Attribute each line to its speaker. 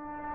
Speaker 1: you